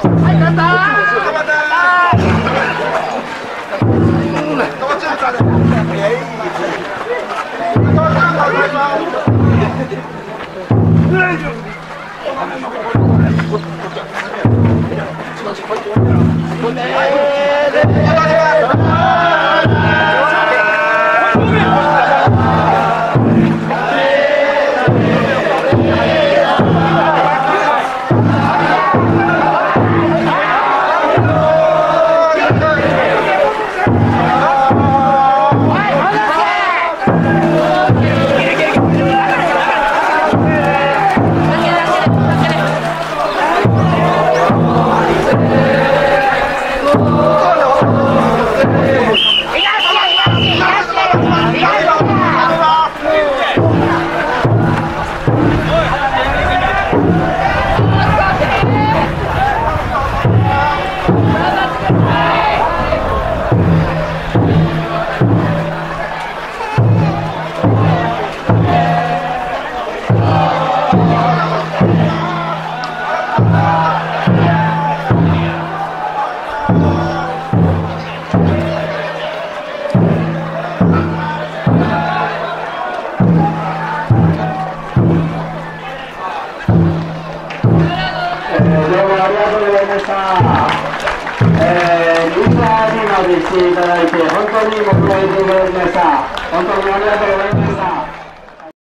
はい、乾杯。までしていただいて本当にご苦労いただきました。本当にありがとうございました。